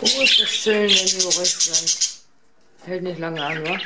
Oh, ist das schön, wenn ihr ruhig seid. Hält nicht lange an, wa?